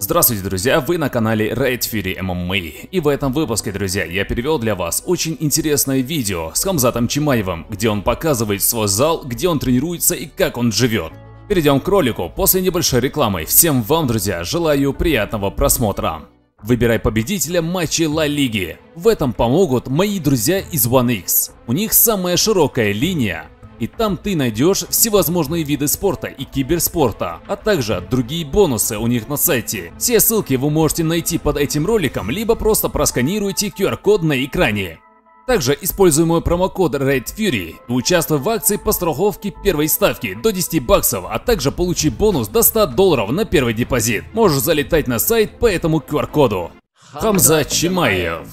Здравствуйте, друзья, вы на канале Raid Fury MMA. И в этом выпуске, друзья, я перевел для вас очень интересное видео с Хамзатом Чимаевым, где он показывает свой зал, где он тренируется и как он живет. Перейдем к ролику после небольшой рекламы. Всем вам, друзья, желаю приятного просмотра. Выбирай победителя матчей Ла Лиги. В этом помогут мои друзья из OneX. У них самая широкая линия и там ты найдешь всевозможные виды спорта и киберспорта, а также другие бонусы у них на сайте. Все ссылки вы можете найти под этим роликом, либо просто просканируйте QR-код на экране. Также используй мой промокод RaidFury и участвуй в акции по страховке первой ставки до 10 баксов, а также получи бонус до 100 долларов на первый депозит. Можешь залетать на сайт по этому QR-коду. Хамза Чимаев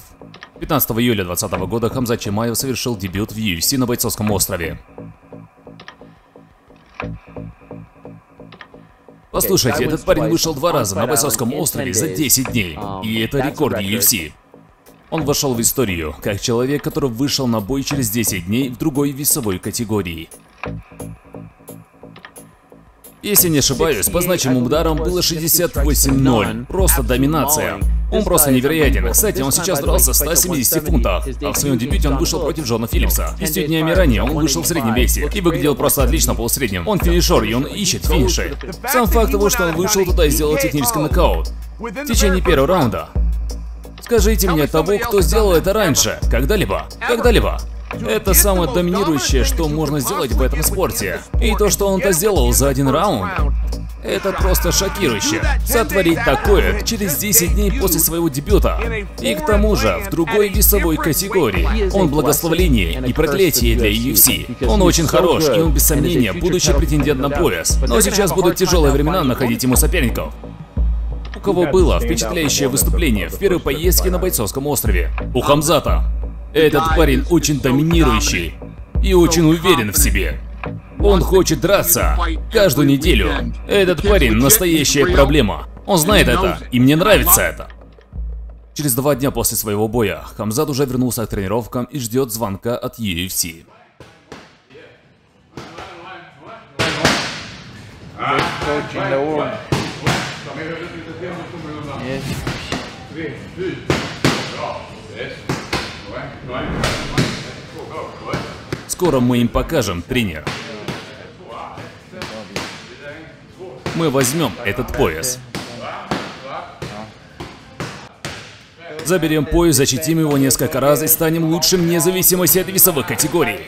15 июля 2020 года Хамза Чимаев совершил дебют в UFC на Бойцовском острове. Послушайте, этот парень вышел два раза на Бойцовском острове за 10 дней, и это рекорд UFC. Он вошел в историю, как человек, который вышел на бой через 10 дней в другой весовой категории. Если не ошибаюсь, по значимым ударам было 68-0. Просто доминация. Он просто невероятен. Кстати, он сейчас дрался в 170 фунтах, а в своем дебюте он вышел против Джона Филлипса. 10 днями ранее он вышел в среднем весе и выглядел просто отлично по среднем. Он финишер, и он ищет финиши. Сам факт того, что он вышел туда и сделал технический нокаут. В течение первого раунда. Скажите мне того, кто сделал это раньше, когда-либо, когда-либо. Это самое доминирующее, что можно сделать в этом спорте. И то, что он это сделал за один раунд, это просто шокирующе. Сотворить такое через 10 дней после своего дебюта. И к тому же, в другой весовой категории. Он благословление и проклятие для UFC. Он очень хорош, и он без сомнения будущий претендент на пояс. Но сейчас будут тяжелые времена находить ему соперников. У кого было впечатляющее выступление в первой поездке на Бойцовском острове? У Хамзата. Этот парень очень доминирующий и очень уверен в себе. Он хочет драться каждую неделю. Этот парень настоящая проблема. Он знает это, и мне нравится это. Через два дня после своего боя Хамзат уже вернулся к тренировкам и ждет звонка от UFC. Скоро мы им покажем, тренер. Мы возьмем этот пояс. Заберем пояс, защитим его несколько раз и станем лучшим вне зависимости от весовых категорий.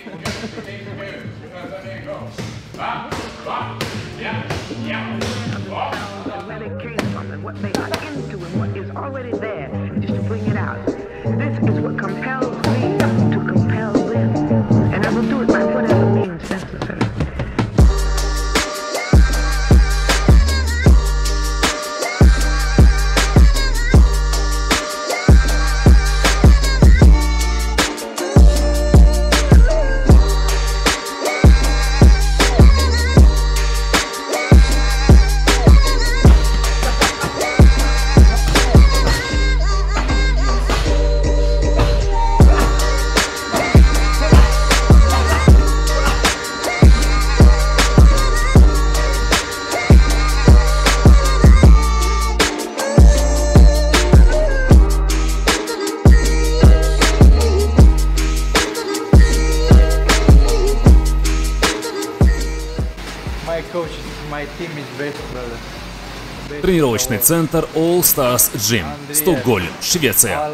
Тренировочный центр All Stars Gym, Стокгольм, Швеция.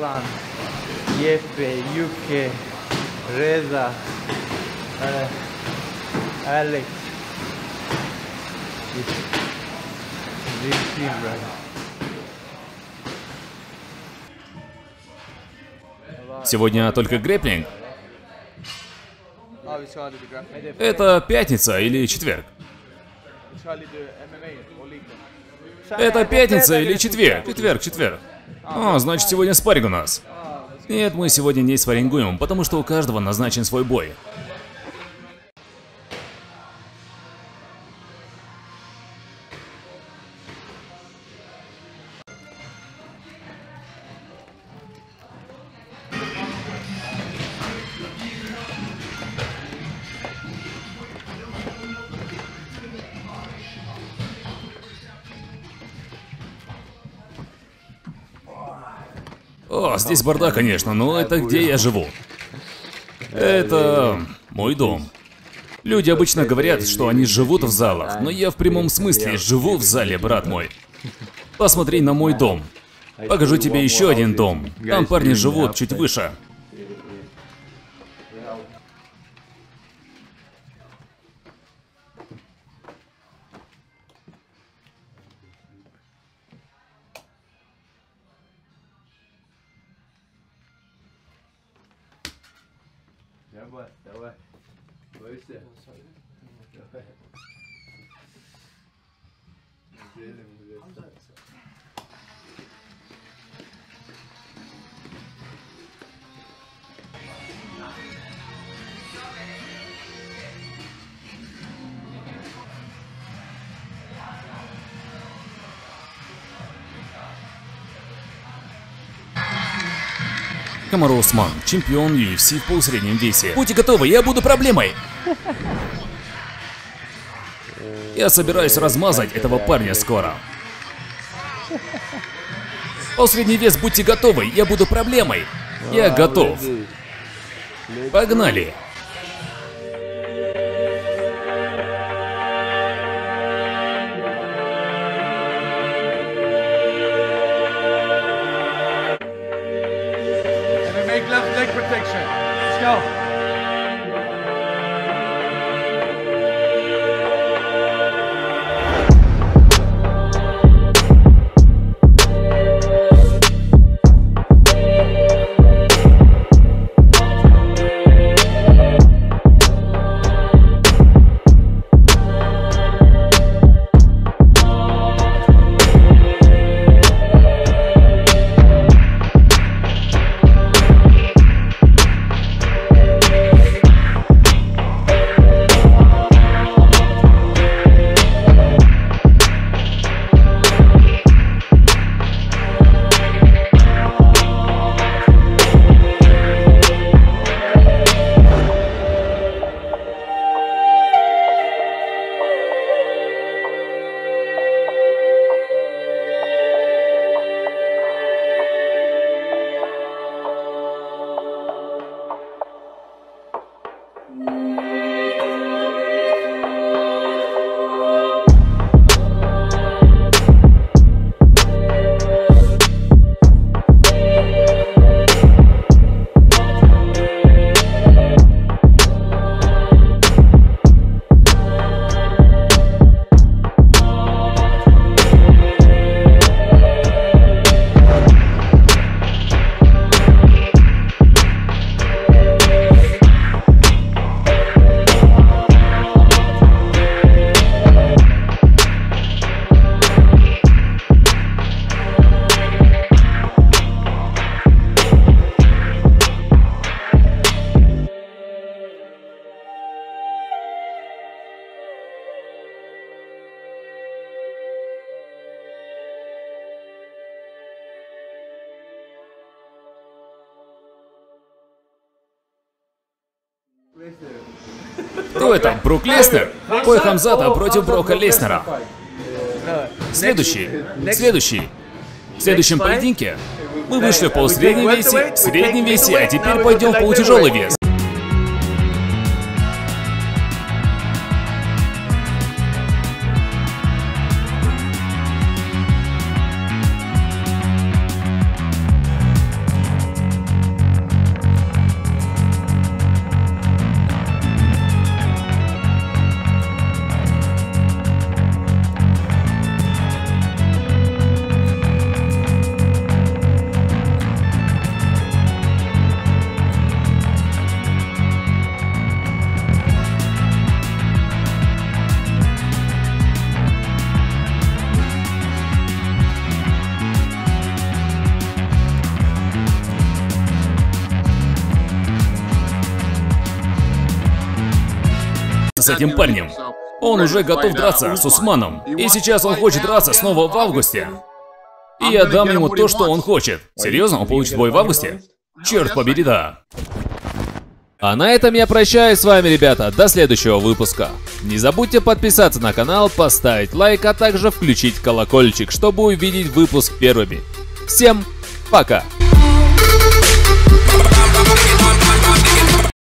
Сегодня только грэплинг? Это пятница или четверг? Это пятница или четверг? Четверг, четверг. О, значит сегодня спарринг у нас. Нет, мы сегодня не спаррингуем, потому что у каждого назначен свой бой. О, здесь бардак, конечно, но это где я живу. Это мой дом. Люди обычно говорят, что они живут в залах, но я в прямом смысле живу в зале, брат мой. Посмотри на мой дом. Покажу тебе еще один дом. Там парни живут чуть выше. Давай, давай. Бойся. Давай. Неделя, неделя. Камару Усман, чемпион UFC в полусреднем весе. Будьте готовы, я буду проблемой. Я собираюсь размазать этого парня скоро. Полусредний вес, будьте готовы, я буду проблемой. Я готов. Погнали. Кто это? Брук Леснер? Бой Хамзата против Брока Леснера. Следующий. Следующий. В следующем поединке мы вышли в полусреднем весе, в среднем весе, а теперь пойдем в полутяжелый вес. С этим парнем. Он уже готов драться с Усманом. И сейчас он хочет драться снова в августе. И я дам ему то, что он хочет. Серьезно, он получит бой в августе? Черт побери, да. А на этом я прощаюсь с вами, ребята, до следующего выпуска. Не забудьте подписаться на канал, поставить лайк, а также включить колокольчик, чтобы увидеть выпуск первыми. Всем пока!